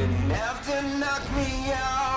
and have to knock me out.